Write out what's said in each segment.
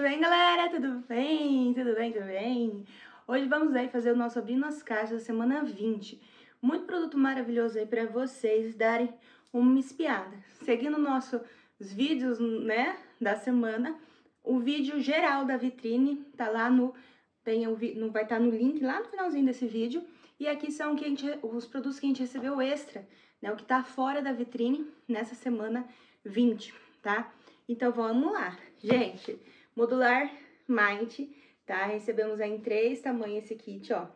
Tudo bem, galera? Tudo bem? Tudo bem? Tudo bem? Hoje vamos aí fazer o nosso Abrindo as Caixas da semana 20. Muito produto maravilhoso aí para vocês darem uma espiada. Seguindo nossos vídeos, né, da semana, o vídeo geral da vitrine tá lá no tem o no, vai estar tá no link lá no finalzinho desse vídeo. E aqui são que gente, os produtos que a gente recebeu extra, né, o que tá fora da vitrine nessa semana 20, tá? Então vamos lá. Gente, modular Mind, tá? Recebemos aí em três tamanhos esse kit, ó.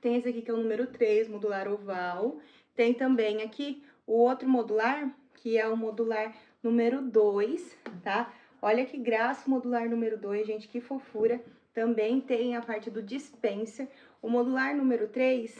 Tem esse aqui que é o número 3, modular oval. Tem também aqui o outro modular, que é o modular número 2, tá? Olha que graça o modular número 2, gente, que fofura. Também tem a parte do dispenser. O modular número 3,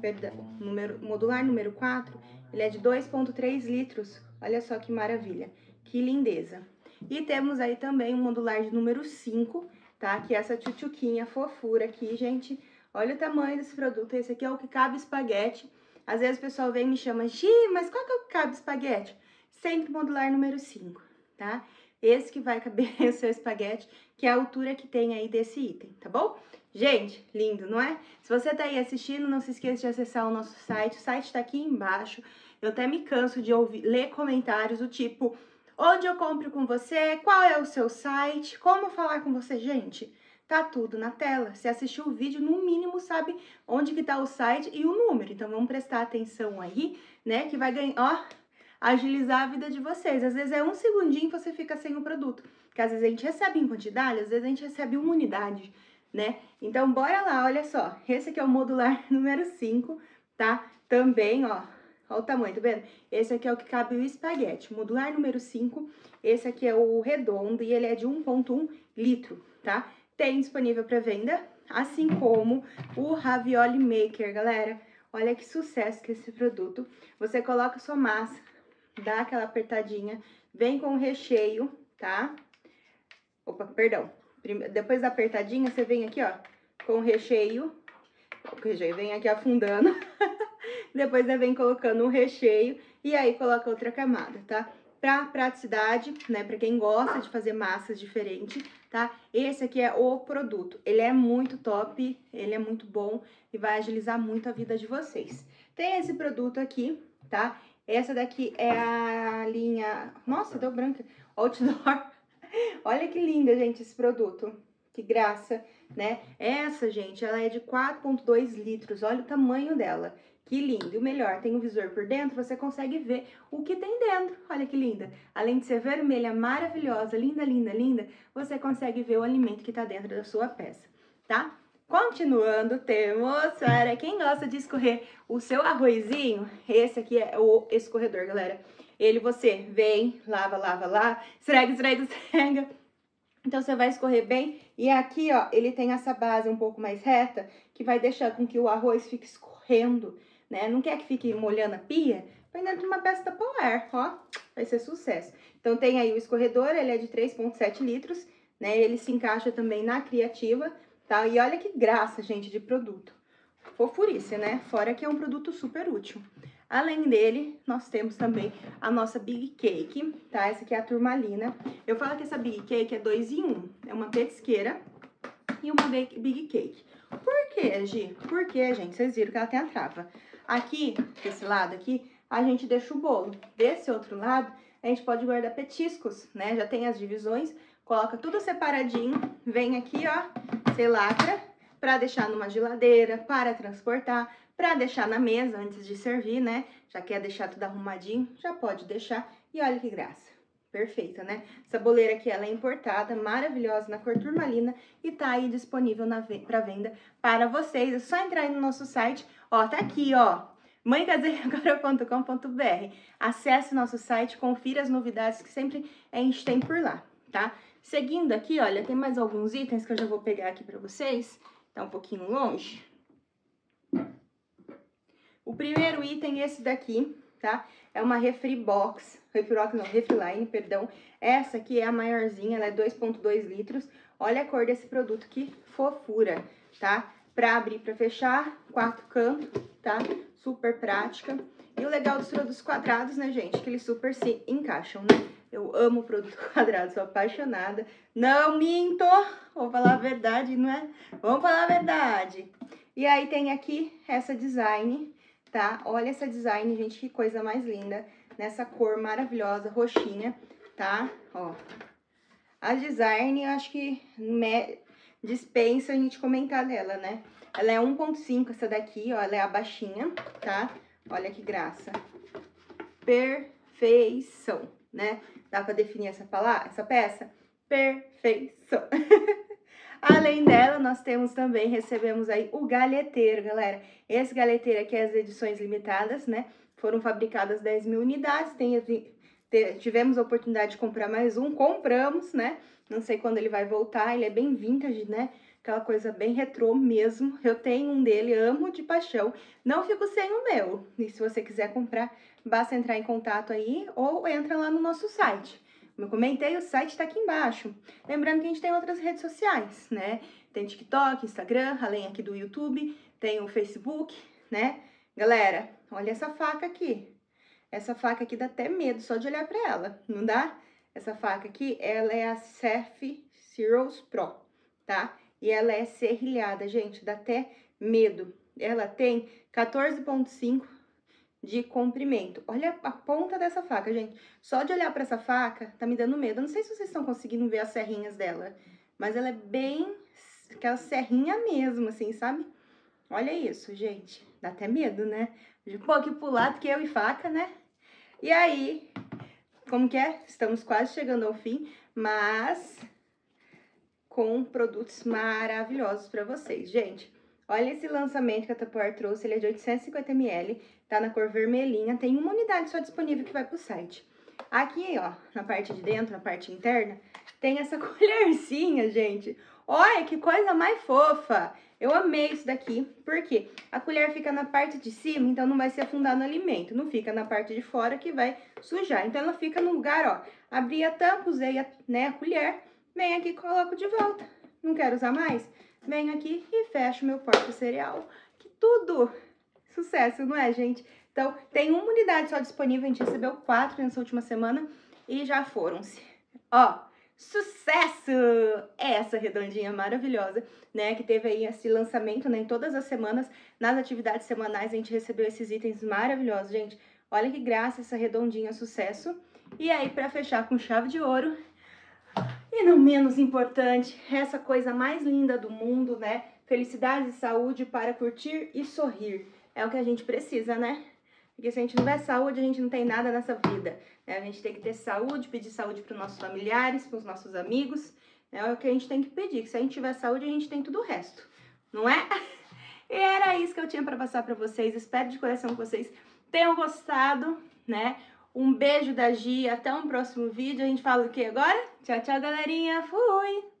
perdão, número, modular número 4, ele é de 2.3 litros. Olha só que maravilha, que lindeza. E temos aí também o modular de número 5, tá? Que é essa tchutchuquinha fofura aqui, gente. Olha o tamanho desse produto. Esse aqui é o que cabe espaguete. Às vezes o pessoal vem e me chama, Gi, mas qual que é o que cabe espaguete? Sempre modular número 5, tá? Esse que vai caber o seu espaguete, que é a altura que tem aí desse item, tá bom? Gente, lindo, não é? Se você tá aí assistindo, não se esqueça de acessar o nosso site. O site tá aqui embaixo. Eu até me canso de ouvir, ler comentários do tipo onde eu compro com você, qual é o seu site, como falar com você, gente. Tá tudo na tela. Se assistiu o vídeo, no mínimo sabe onde que tá o site e o número. Então vamos prestar atenção aí, né, que vai ganhar, ó, agilizar a vida de vocês. Às vezes é um segundinho que você fica sem o produto. Que às vezes a gente recebe em quantidade, às vezes a gente recebe uma unidade, né? Então bora lá, olha só. Esse aqui é o modular número 5, tá? Também, ó, Olha o tamanho, tá vendo? Esse aqui é o que cabe o espaguete. Modular número 5. Esse aqui é o redondo e ele é de 1.1 litro, tá? Tem disponível para venda, assim como o Ravioli Maker, galera. Olha que sucesso que é esse produto. Você coloca sua massa, dá aquela apertadinha, vem com o recheio, tá? Opa, perdão. Depois da apertadinha, você vem aqui, ó, com o recheio. O recheio vem aqui afundando. Depois né, vem colocando um recheio e aí coloca outra camada, tá? Pra praticidade, né, pra quem gosta de fazer massas diferentes, tá? Esse aqui é o produto. Ele é muito top, ele é muito bom e vai agilizar muito a vida de vocês. Tem esse produto aqui, tá? Essa daqui é a linha... Nossa, deu branca. Outdoor. Olha que linda, gente, esse produto. Que graça, né? Essa, gente, ela é de 4.2 litros. Olha o tamanho dela. Que lindo. E o melhor, tem um visor por dentro, você consegue ver o que tem dentro. Olha que linda. Além de ser vermelha, maravilhosa, linda, linda, linda, você consegue ver o alimento que está dentro da sua peça, tá? Continuando, temos para quem gosta de escorrer o seu arrozinho, esse aqui é o escorredor, galera. Ele você vem, lava, lava, lava, esfrega, esfrega, esfrega. Então, você vai escorrer bem. E aqui, ó, ele tem essa base um pouco mais reta, que vai deixar com que o arroz fique escorrendo né? Não quer que fique molhando a pia? Põe dentro de uma peça da Polar, ó, vai ser sucesso. Então tem aí o escorredor, ele é de 3,7 litros, né? Ele se encaixa também na criativa, tá? E olha que graça, gente, de produto. Fofurice, né? Fora que é um produto super útil. Além dele, nós temos também a nossa Big Cake, tá? Essa aqui é a turmalina. Eu falo que essa Big Cake é dois em um. É uma petisqueira e uma Big Cake. Por quê, Gi? Porque, gente, vocês viram que ela tem a trava. Aqui, desse lado aqui, a gente deixa o bolo. Desse outro lado, a gente pode guardar petiscos, né? Já tem as divisões, coloca tudo separadinho, vem aqui, ó, você lacra para deixar numa geladeira, para transportar, para deixar na mesa antes de servir, né? Já quer deixar tudo arrumadinho, já pode deixar. E olha que graça. Perfeita, né? Essa boleira aqui, ela é importada, maravilhosa, na cor turmalina e tá aí disponível para venda para vocês. É só entrar aí no nosso site Ó, tá aqui, ó, mãecaseiraagora.com.br. Acesse nosso site, confira as novidades que sempre a gente tem por lá, tá? Seguindo aqui, olha, tem mais alguns itens que eu já vou pegar aqui pra vocês. Tá um pouquinho longe. O primeiro item, esse daqui, tá? É uma refri box, refri box não, refriline, perdão. Essa aqui é a maiorzinha, ela é 2.2 litros. Olha a cor desse produto, que fofura, tá? para abrir para fechar, quatro cantos, tá? Super prática. E o legal dos produtos quadrados, né, gente, que eles super se encaixam, né? Eu amo produto quadrado, sou apaixonada. Não minto, vou falar a verdade, não é? Vamos falar a verdade. E aí tem aqui essa design, tá? Olha essa design, gente, que coisa mais linda. Nessa cor maravilhosa, roxinha, tá? Ó. A design, eu acho que me... dispensa a gente comentar dela, né? Ela é 1.5, essa daqui, ó, ela é a baixinha, tá? Olha que graça. Perfeição, né? Dá pra definir essa palavra, essa peça? Perfeição. Além dela, nós temos também, recebemos aí o galheteiro, galera. Esse galheteiro aqui é as edições limitadas, né? Foram fabricadas 10 mil unidades, tem, tivemos a oportunidade de comprar mais um, compramos, né? Não sei quando ele vai voltar, ele é bem vintage, né? Aquela coisa bem retrô mesmo. Eu tenho um dele, amo de paixão. Não fico sem o meu. E se você quiser comprar, basta entrar em contato aí ou entra lá no nosso site. Como eu comentei, o site está aqui embaixo. Lembrando que a gente tem outras redes sociais, né? Tem TikTok, Instagram, além aqui do YouTube, tem o Facebook, né? Galera, olha essa faca aqui. Essa faca aqui dá até medo só de olhar para ela, não dá? Essa faca aqui, ela é a Surf Zeros Pro, tá? E ela é serrilhada, gente, dá até medo. Ela tem 14.5 de comprimento. Olha a ponta dessa faca, gente. Só de olhar para essa faca, tá me dando medo. Eu não sei se vocês estão conseguindo ver as serrinhas dela, mas ela é bem aquela serrinha mesmo, assim, sabe? Olha isso, gente. Dá até medo, né? De um pouco pro lado que eu e faca, né? E aí, como que é? Estamos quase chegando ao fim, mas com produtos maravilhosos para vocês. Gente, olha esse lançamento que a Tupperware trouxe, ele é de 850ml, tá na cor vermelhinha, tem uma unidade só disponível que vai pro site. Aqui, ó, na parte de dentro, na parte interna, tem essa colherzinha, gente. Olha que coisa mais fofa! Eu amei isso daqui, porque a colher fica na parte de cima, então não vai se afundar no alimento. Não fica na parte de fora que vai sujar. Então, ela fica no lugar, ó. Abri a tampa, usei a, né, a colher, venho aqui e coloco de volta. Não quero usar mais? Venho aqui e fecho meu porta-cereal. Que tudo! Sucesso, não é, gente? Então, tem uma unidade só disponível, a gente recebeu quatro nessa última semana e já foram-se. Ó, sucesso! Essa redondinha maravilhosa, né, que teve aí esse lançamento, né, em todas as semanas, nas atividades semanais a gente recebeu esses itens maravilhosos, gente. Olha que graça essa redondinha, sucesso. E aí, para fechar com chave de ouro, e não menos importante, essa coisa mais linda do mundo, né? Felicidade e saúde para curtir e sorrir. É o que a gente precisa, né? Porque se a gente não tiver saúde, a gente não tem nada nessa vida. Né? A gente tem que ter saúde, pedir saúde para os nossos familiares, para os nossos amigos. É o que a gente tem que pedir. Que se a gente tiver saúde, a gente tem tudo o resto. Não é? E era isso que eu tinha para passar para vocês. Espero de coração que vocês tenham gostado, né? Um beijo da Gi, até um próximo vídeo. A gente fala o que agora? Tchau, tchau, galerinha. Fui!